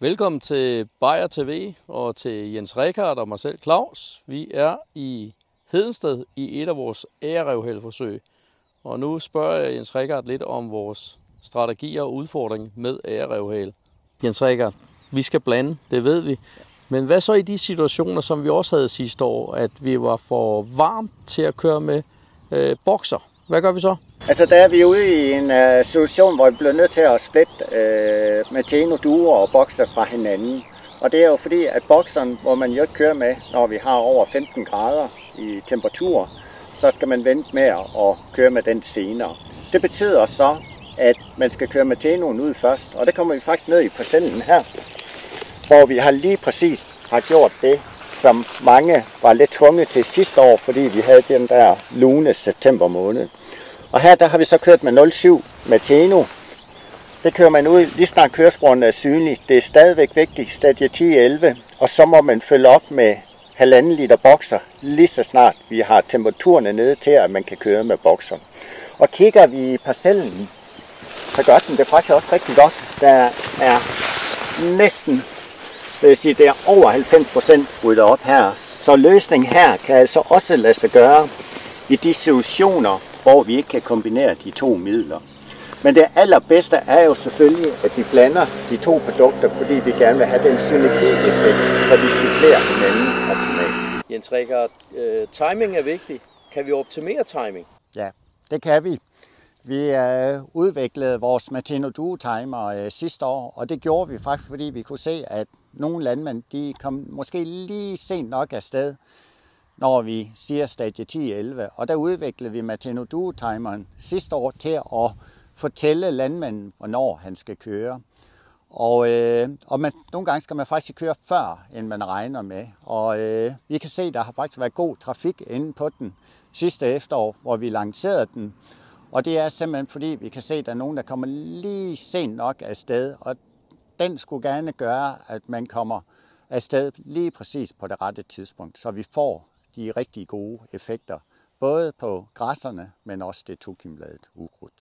Velkommen til Bayer TV og til Jens Rikard og mig selv Claus. Vi er i Hedensted i et af vores ærerevhælforsøg. Og nu spørger jeg Jens Rikard lidt om vores strategier og udfordring med ærerevhæl. Jens Rikard, vi skal blande, det ved vi. Men hvad så i de situationer, som vi også havde sidste år, at vi var for varmt til at køre med øh, bokser? Hvad gør vi så? Altså der er vi ude i en uh, situation, hvor vi bliver nødt til at splitte øh, uh, Mateno duer og bokser fra hinanden. Og det er jo fordi, at bokseren, hvor man jo ikke kører med, når vi har over 15 grader i temperatur, så skal man vente med at køre med den senere. Det betyder så, at man skal køre Matenoen ud først, og det kommer vi faktisk ned i parcellen her, hvor vi har lige præcis har gjort det, som mange var lidt tvunget til sidste år, fordi vi havde den der lune september måned. Og her der har vi så kørt med 07 med Teno. Det kører man ud, lige snart køresporene er synlig. Det er stadigvæk vigtigt, stadie 10-11. Og så må man følge op med halvanden liter bokser, lige så snart vi har temperaturerne nede til, at man kan køre med bokser. Og kigger vi i parcellen, så gør den det faktisk også rigtig godt. Der er næsten, vil jeg sige, det er over 90 procent ryddet op her. Så løsningen her kan altså også lade sig gøre i de situationer, hvor vi ikke kan kombinere de to midler. Men det allerbedste er jo selvfølgelig, at vi blander de to produkter, fordi vi gerne vil have den synergieffekt, så vi supplerer hinanden optimalt. Jens Rikard, øh, timing er vigtig. Kan vi optimere timing? Ja, det kan vi. Vi øh, udviklede vores Matino Duo Timer øh, sidste år, og det gjorde vi faktisk, fordi vi kunne se, at nogle landmænd de kom måske lige sent nok afsted når vi siger stadie 10-11. Og der udviklede vi Mateno Duo-timeren sidste år til at fortælle landmanden, hvornår han skal køre. Og, øh, og man, nogle gange skal man faktisk køre før, end man regner med. Og øh, vi kan se, at der har faktisk været god trafik inde på den sidste efterår, hvor vi lancerede den. Og det er simpelthen fordi, vi kan se, at der er nogen, der kommer lige sent nok afsted. Og den skulle gerne gøre, at man kommer afsted lige præcis på det rette tidspunkt, så vi får de rigtig gode effekter, både på græsserne, men også det tukimladet ukrudt.